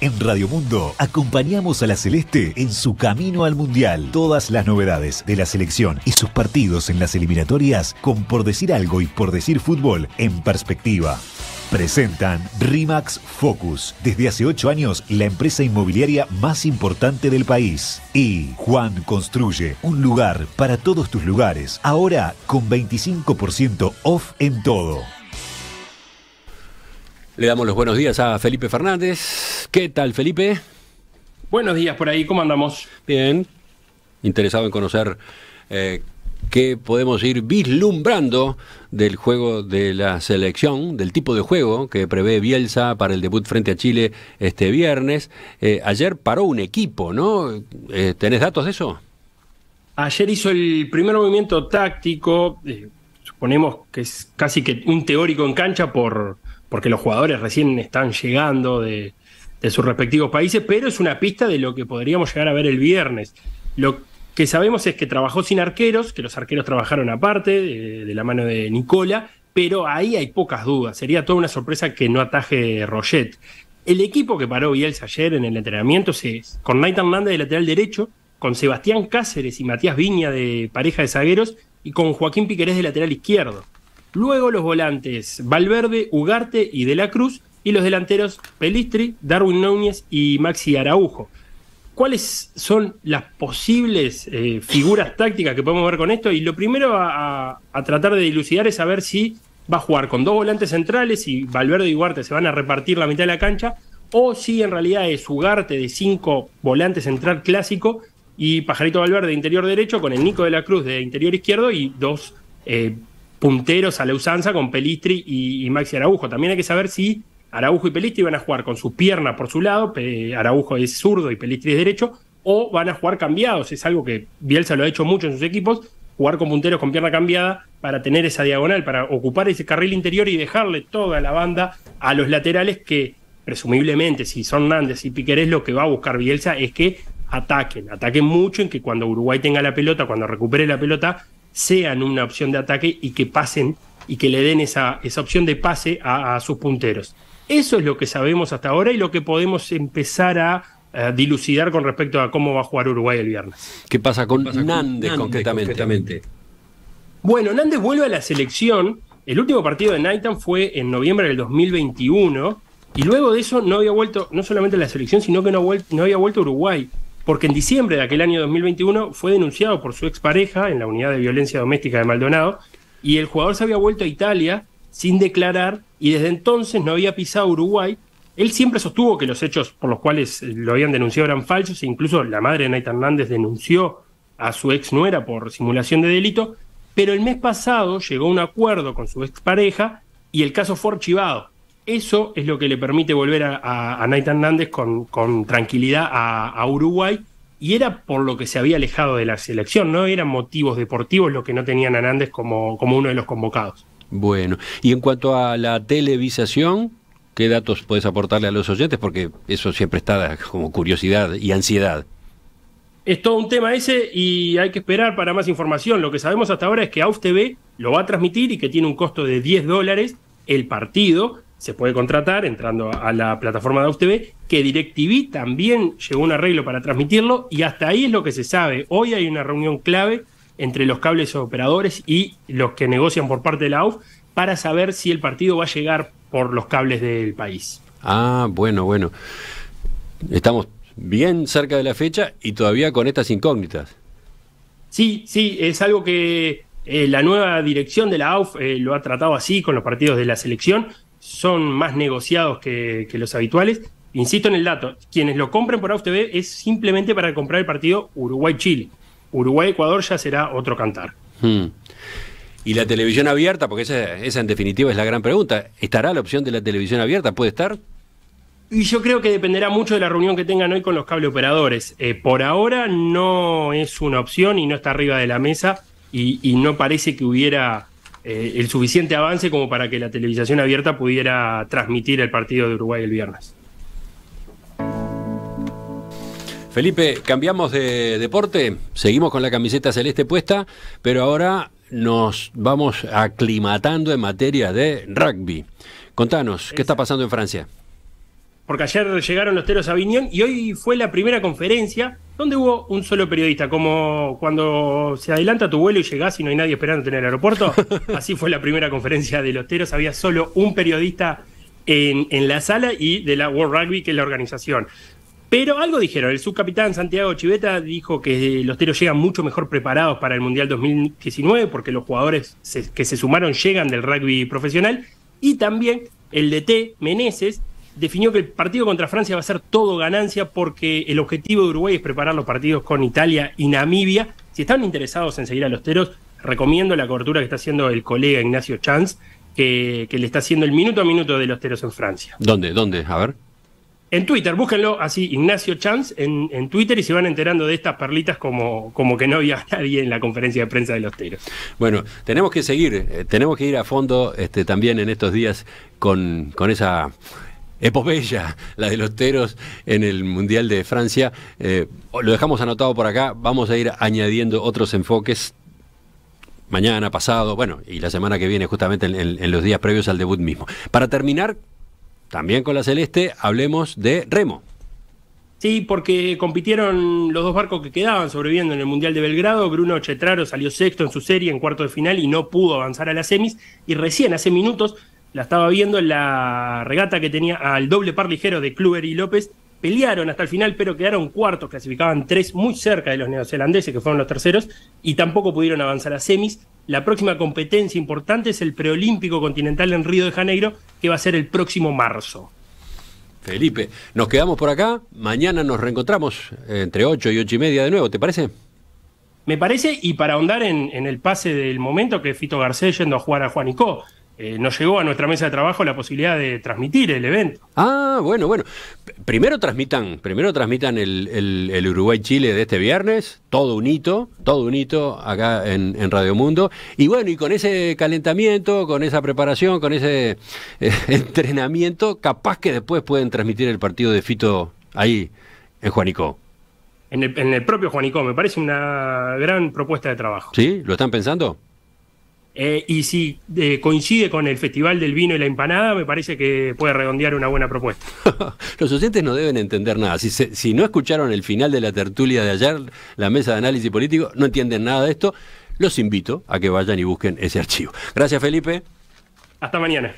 En Radio Mundo acompañamos a la Celeste en su camino al Mundial. Todas las novedades de la selección y sus partidos en las eliminatorias con Por Decir Algo y Por Decir Fútbol en perspectiva. Presentan Rimax Focus, desde hace ocho años la empresa inmobiliaria más importante del país. Y Juan Construye, un lugar para todos tus lugares, ahora con 25% off en todo. Le damos los buenos días a Felipe Fernández. ¿Qué tal, Felipe? Buenos días por ahí, ¿cómo andamos? Bien. Interesado en conocer eh, qué podemos ir vislumbrando del juego de la selección, del tipo de juego que prevé Bielsa para el debut frente a Chile este viernes. Eh, ayer paró un equipo, ¿no? Eh, ¿Tenés datos de eso? Ayer hizo el primer movimiento táctico, suponemos que es casi que un teórico en cancha por porque los jugadores recién están llegando de, sus respectivos países, pero es una pista de lo que podríamos llegar a ver el viernes. Lo que sabemos es que trabajó sin arqueros, que los arqueros trabajaron aparte, de, la mano de Nicola, pero ahí hay pocas dudas. Sería toda una sorpresa que no ataje Roget. El equipo que paró Bielsa ayer en el entrenamiento es con Nathan Hernández de lateral derecho, con Sebastián Cáceres y Matías Viña de pareja de zagueros y con Joaquín Piquerés de lateral izquierdo. Luego los volantes Valverde, Ugarte y De la Cruz. Y los delanteros Pelistri, Darwin Núñez y Maxi Araujo. ¿Cuáles son las posibles eh, figuras tácticas que podemos ver con esto? Y lo primero a, tratar de dilucidar es saber si va a jugar con dos volantes centrales y Valverde y Ugarte se van a repartir la mitad de la cancha, o si en realidad es Ugarte de cinco volantes central clásico y Pajarito Valverde de interior derecho con el Nico de la Cruz de interior izquierdo y dos eh, punteros a la usanza con Pelistri y, Maxi Araujo. También hay que saber si Araujo y Pelistri van a jugar con su pierna por su lado, Araujo es zurdo y Pelistri es derecho, o van a jugar cambiados. Es algo que Bielsa lo ha hecho mucho en sus equipos, jugar con punteros con pierna cambiada para tener esa diagonal, para ocupar ese carril interior y dejarle toda la banda a los laterales que presumiblemente si son Nández y Piquerés lo que va a buscar Bielsa es que ataquen, ataquen mucho en que cuando Uruguay tenga la pelota, cuando recupere la pelota, sean una opción de ataque y que pasen y que le den esa, esa opción de pase a, sus punteros. Eso es lo que sabemos hasta ahora y lo que podemos empezar a, dilucidar con respecto a cómo va a jugar Uruguay el viernes. ¿Qué pasa con, Nández, concretamente? Bueno, Nández vuelve a la selección. El último partido de Naitan fue en noviembre del 2021 y luego de eso no había vuelto no solamente a la selección, sino que no, no había vuelto a Uruguay porque en diciembre de aquel año 2021 fue denunciado por su expareja en la unidad de violencia doméstica de Maldonado y el jugador se había vuelto a Italia sin declarar y desde entonces no había pisado Uruguay. Él siempre sostuvo que los hechos por los cuales lo habían denunciado eran falsos e incluso la madre de Nathan Hernández denunció a su ex nuera por simulación de delito, pero el mes pasado llegó a un acuerdo con su expareja y el caso fue archivado. Eso es lo que le permite volver a, a, Nathan Nández con, tranquilidad a, Uruguay. Y era por lo que se había alejado de la selección, no eran motivos deportivos los que no tenían a Nández como, como uno de los convocados. Bueno, y en cuanto a la televisación, ¿qué datos puedes aportarle a los oyentes? Porque eso siempre está como curiosidad y ansiedad. Es todo un tema ese y hay que esperar para más información. Lo que sabemos hasta ahora es que AUF TV lo va a transmitir y que tiene un costo de 10 dólares el partido se puede contratar entrando a la plataforma de TV, que DirecTV también llegó a un arreglo para transmitirlo y hasta ahí es lo que se sabe. Hoy hay una reunión clave entre los cables operadores y los que negocian por parte de la AUF para saber si el partido va a llegar por los cables del país. Ah, bueno, bueno. Estamos bien cerca de la fecha y todavía con estas incógnitas. Sí, sí, es algo que eh, la nueva dirección de la AUF eh, lo ha tratado así con los partidos de la selección son más negociados que, los habituales. Insisto en el dato, quienes lo compren por AUTV es simplemente para comprar el partido Uruguay-Chile. Uruguay-Ecuador ya será otro cantar. Hmm. ¿Y la televisión abierta? Porque esa, en definitiva es la gran pregunta. ¿Estará la opción de la televisión abierta? ¿Puede estar? Y yo creo que dependerá mucho de la reunión que tengan hoy con los cable operadores. Eh, por ahora no es una opción y no está arriba de la mesa y no parece que hubiera eh, el suficiente avance como para que la televisación abierta pudiera transmitir el partido de Uruguay el viernes. Felipe, cambiamos de deporte, seguimos con la camiseta celeste puesta, pero ahora nos vamos aclimatando en materia de rugby. Contanos, ¿qué está pasando en Francia? Porque ayer llegaron los teros a Viñón y hoy fue la primera conferencia donde hubo un solo periodista, como cuando se adelanta tu vuelo y llegás y no hay nadie esperándote en el aeropuerto, así fue la primera conferencia de los teros, había solo un periodista en, en la sala y de la World Rugby, que es la organización. Pero algo dijeron, el subcapitán Santiago Chiveta dijo que los teros llegan mucho mejor preparados para el Mundial 2019 porque los jugadores que se sumaron llegan del rugby profesional y también el DT Meneses definió que el partido contra Francia va a ser todo ganancia porque el objetivo de Uruguay es preparar los partidos con Italia y Namibia. Si están interesados en seguir a los teros, recomiendo la cobertura que está haciendo el colega Ignacio Chanz, que, le está haciendo el minuto a minuto de los teros en Francia. ¿Dónde? ¿Dónde? A ver. En Twitter, búsquenlo así, Ignacio Chanz en, en, Twitter y se van enterando de estas perlitas como, como que no había nadie en la conferencia de prensa de los teros. Bueno, tenemos que seguir, eh, tenemos que ir a fondo este, también en estos días con, con esa epopeya, la de los teros en el Mundial de Francia. Eh, lo dejamos anotado por acá, vamos a ir añadiendo otros enfoques mañana, pasado, bueno, y la semana que viene, justamente en, los días previos al debut mismo. Para terminar, también con la Celeste, hablemos de Remo. Sí, porque compitieron los dos barcos que quedaban sobreviviendo en el Mundial de Belgrado. Bruno Chetraro salió sexto en su serie en cuarto de final y no pudo avanzar a las semis. Y recién hace minutos la estaba viendo en la regata que tenía al doble par ligero de Kluber y López. Pelearon hasta el final, pero quedaron cuartos, clasificaban tres muy cerca de los neozelandeses, que fueron los terceros, y tampoco pudieron avanzar a semis. La próxima competencia importante es el preolímpico continental en Río de Janeiro, que va a ser el próximo marzo. Felipe, nos quedamos por acá. Mañana nos reencontramos entre 8 y 8 y media de nuevo, ¿te parece? Me parece, y para ahondar en, en el pase del momento que Fito Garcés yendo a jugar a Juanicó. Eh, nos llegó a nuestra mesa de trabajo la posibilidad de transmitir el evento. Ah, bueno, bueno. Primero transmitan, primero transmitan el, Uruguay-Chile de este viernes, todo un hito, todo un hito acá en, Radio Mundo. Y bueno, y con ese calentamiento, con esa preparación, con ese eh, entrenamiento, capaz que después pueden transmitir el partido de Fito ahí, en Juanicó. En el, en el propio Juanicó, me parece una gran propuesta de trabajo. ¿Sí? ¿Lo están pensando? Eh, y si eh, coincide con el Festival del Vino y la Empanada, me parece que puede redondear una buena propuesta. Los oyentes no deben entender nada. Si, si no escucharon el final de la tertulia de ayer, la mesa de análisis político, no entienden nada de esto, los invito a que vayan y busquen ese archivo. Gracias, Felipe. Hasta mañana.